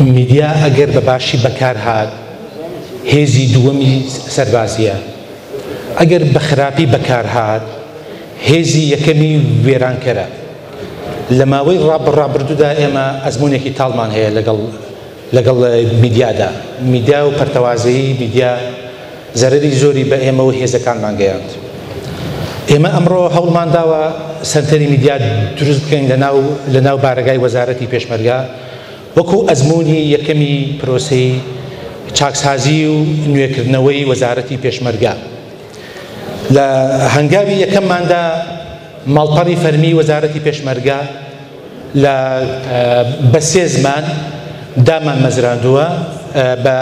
میدیا ئەگەر بە باشی بەکارهات هێزی دووەمی سەربازییە، ئەگەر بە خراپی بەکارهات هێزی یەکەمی وێرانکەرە. لە ماوەی ڕابردوودا ئێمە ئەزموونێکی تاڵمان هەیە لەگەڵ لەگەڵ میدیادا، میدیا و پەرتەوازەیی میدیا زەرەری زۆری بە ئێمە و هێزەکانمان گەیاند. ئێمە ئەمڕۆ هەوڵمان داوە سەنتەری میدیا دروست بکەین لەناو لەناو بارەگای وەزارەتی پێشمەرگە وەکو ئەزموونی یەکەمی پرۆسەی چاکسازی و نوێکردنەوەی وەزارەتی پێشمەرگە. لە هەنگاوی یەکەمماندا ماڵپەڕی فەرمی وەزارەتی پێشمەرگە، لە بە سێ زمان دامان مەزراندووە بە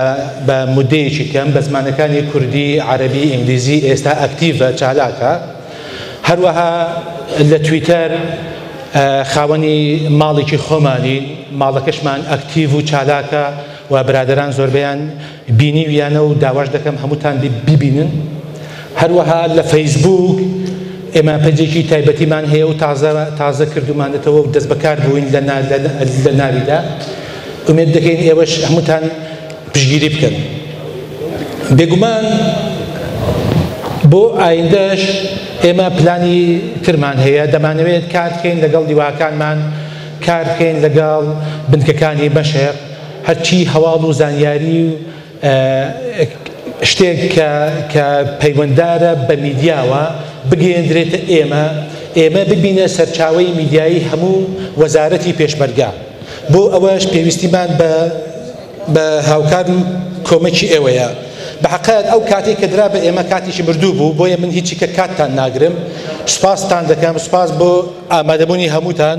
بە مودەیەکی کەم بە زمانەکانی کوردی، عەرەبی، ئینگلیزی ئێستا ئەکتیڤە چالاکە. هەروەها لە تویتەر خاوەنی ماڵێکی خۆمانین، ماڵەکەشمان ئەکتیڤ و چالاکە و برادەران زۆربەیان بینیویانە و داواش دەکەم هەمووتان بیبینن هەروەها لە فەیسبووک ئێمە پەجێکی تایبەتیمان هەیە و تازە تازە کردومانێتەوە و دەست بەکار بووین لە ناویدا ئومێد دەکەین ئێوەش هەمووتان پشگیری بکەن بێگومان بۆ ئایندەش ئێمە پلانی ترمان هەیە دەمانەوێت کارکەین لەگەڵ دیواکانمان کارکەین لەگەڵ بنکەکانی بەشێق هەرچی هەواڵ و زانیاری و شتێک کە کە پەیوەندارە بە میدیاوە بگەیەندرێتە ئێمە، ئێمە ببینە سەرچاوەی میدیایی هەموو وەزارەتی پێشمەرگە، بۆ ئەوەش پێویستیمان بە بە هاوکار و کۆمەکی ئێوەیە. بە حەقەت ئەو کاتەی کە درا بە ئێمە کاتێکی مردوو بوو، بۆیە من هیچی کە کاتتان ناگرم، سوپاستان دەکەم، سوپاس بۆ ئامادەبوونی هەمووتان.